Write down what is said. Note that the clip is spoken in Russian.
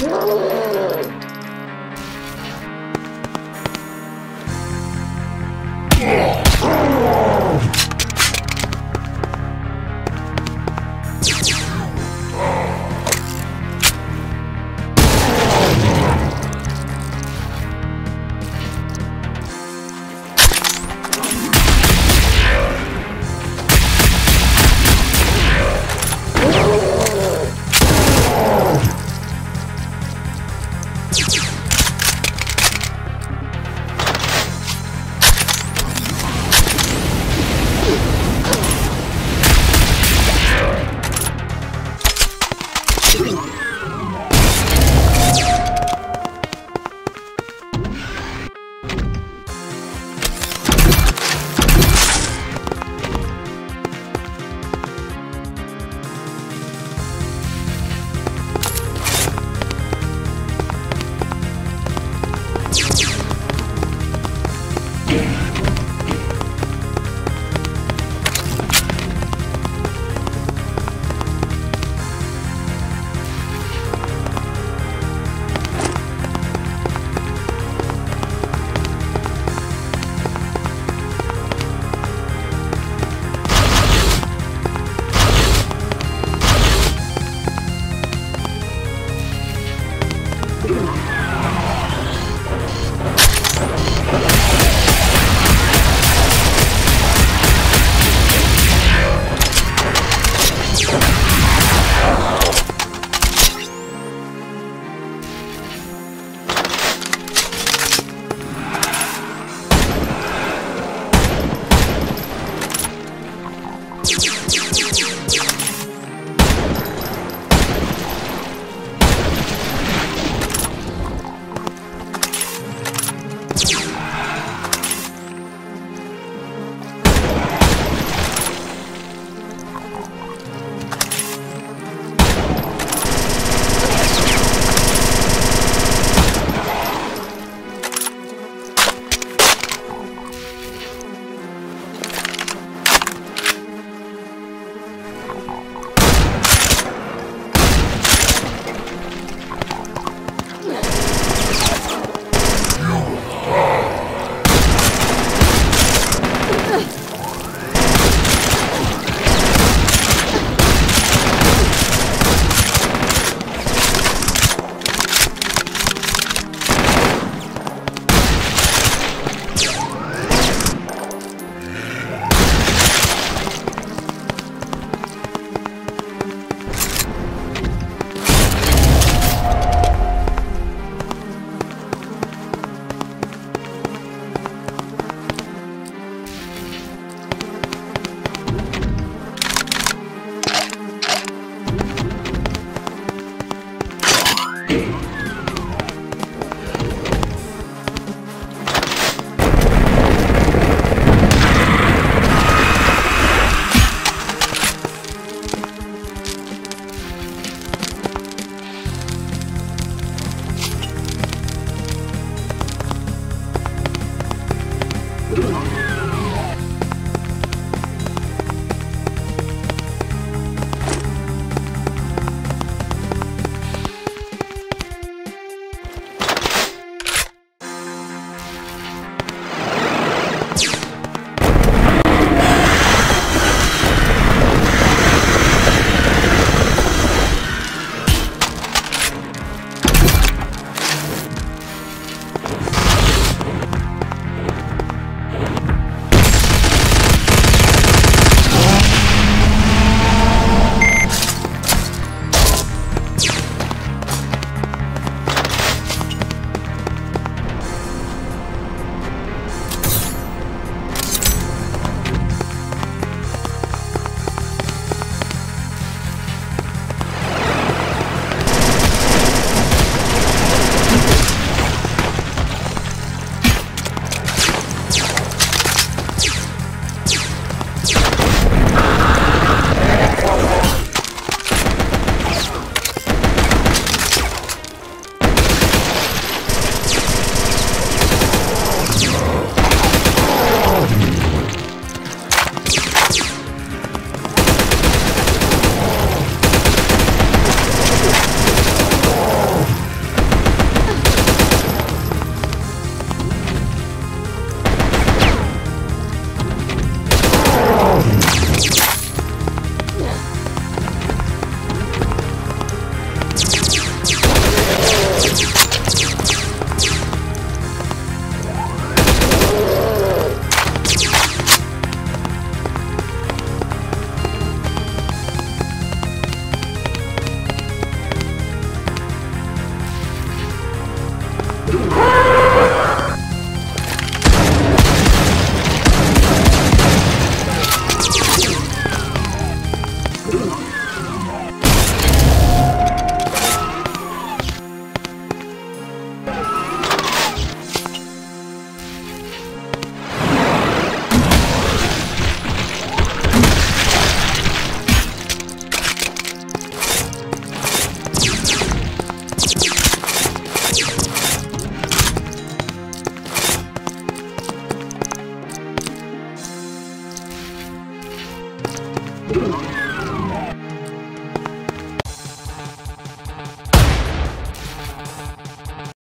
Oh, Shipping.